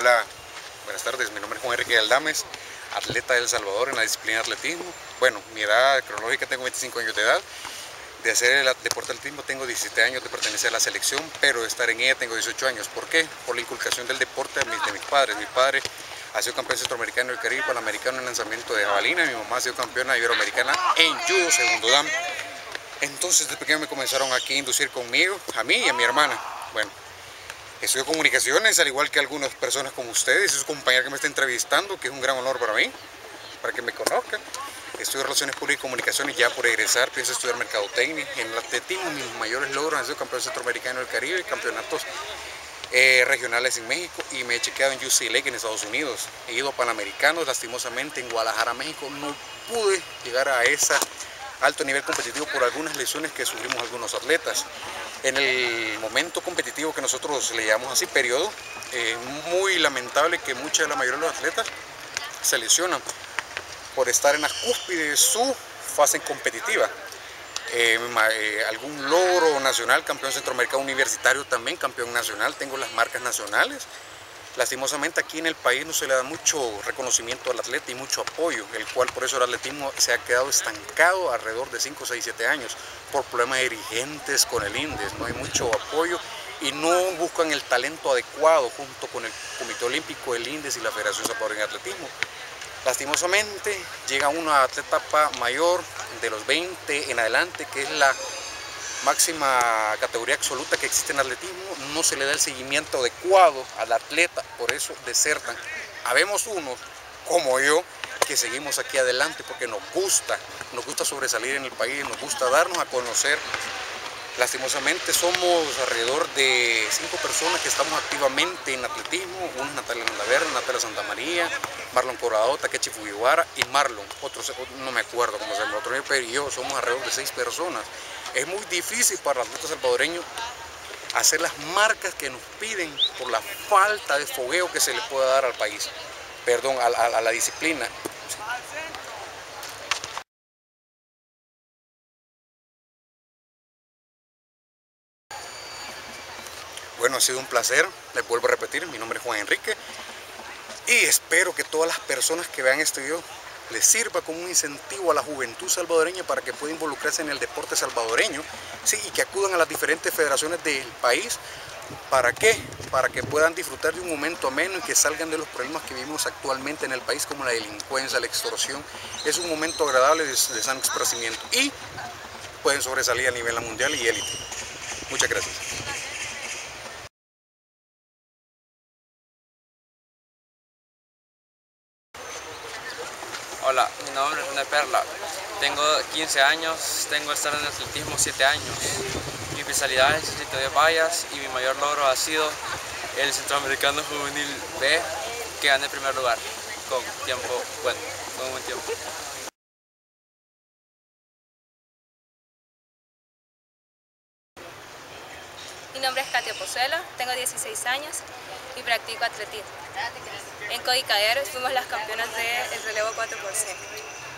Hola, buenas tardes. Mi nombre es Juan Enrique Aldames, atleta de Salvador en la disciplina de atletismo. Bueno, mi edad cronológica tengo 25 años de edad. De hacer el deporte atletismo tengo 17 años de pertenecer a la selección, pero de estar en ella tengo 18 años. ¿Por qué? Por la inculcación del deporte de mis, de padres. Mi padre ha sido campeón centroamericano del Caribe, panamericano en lanzamiento de jabalina. Mi mamá ha sido campeona iberoamericana en judo, segundo dan. Entonces, desde pequeño me comenzaron aquí a inducir conmigo, a mí y a mi hermana. Bueno, Estudio comunicaciones, al igual que algunas personas como ustedes, y su compañera que me está entrevistando, que es un gran honor para mí, para que me conozcan. Estudio Relaciones Públicas y Comunicaciones ya por egresar, pienso estudiar Mercadotecnia. En el atletismo mis mayores logros han sido campeón centroamericano del Caribe, campeonatos eh, regionales en México y me he chequeado en UCLA en Estados Unidos. He ido a Panamericanos, lastimosamente en Guadalajara, México, no pude llegar a ese alto nivel competitivo por algunas lesiones que sufrimos algunos atletas en el momento competitivo que nosotros le llamamos así, periodo, eh, muy lamentable que mucha de la mayoría de los atletas se lesionan por estar en la cúspide de su fase competitiva. Eh, eh, algún logro nacional, campeón centroamericano universitario también, campeón nacional, tengo las marcas nacionales, Lastimosamente aquí en el país no se le da mucho reconocimiento al atleta y mucho apoyo, el cual por eso el atletismo se ha quedado estancado alrededor de 5, 6, 7 años por problemas de dirigentes con el INDES, no hay mucho apoyo y no buscan el talento adecuado junto con el Comité Olímpico, el INDES y la Federación Salvadoreña de Atletismo. Lastimosamente llega una atleta mayor de los 20 en adelante, que es la máxima categoría absoluta que existe en atletismo, no se le da el seguimiento adecuado al atleta, por eso desertan. Habemos unos, como yo, que seguimos aquí adelante porque nos gusta, nos gusta sobresalir en el país, nos gusta darnos a conocer. Lastimosamente somos alrededor de cinco personas que estamos activamente en atletismo, uno es Natalia Landaverde, Natalia Santa María, Marlon Corado, Takechi Fujiwara y Marlon, otros no me acuerdo cómo se llama, otro pero yo somos alrededor de seis personas es muy difícil para los atletas salvadoreños hacer las marcas que nos piden por la falta de fogueo que se le puede dar al país, perdón, a, la disciplina. Bueno, ha sido un placer, les vuelvo a repetir, mi nombre es Juan Enrique y espero que todas las personas que vean este video les sirva como un incentivo a la juventud salvadoreña para que pueda involucrarse en el deporte salvadoreño ¿sí? y que acudan a las diferentes federaciones del país. ¿Para qué? Para que puedan disfrutar de un momento ameno y que salgan de los problemas que vivimos actualmente en el país como la delincuencia, la extorsión. Es un momento agradable de, de sano expresamiento y pueden sobresalir a nivel mundial y élite. Muchas gracias. Hola, mi nombre es René Perla. Tengo 15 años, tengo estar en atletismo 7 años. Mi especialidad es el de vallas y mi mayor logro ha sido el Centroamericano Juvenil B, que gané el primer lugar con tiempo, bueno, con un buen tiempo. Mi nombre es Katia Pozuelo, tengo 16 años y practico atletismo. En Codicaderos fuimos las campeonas del relevo 4%.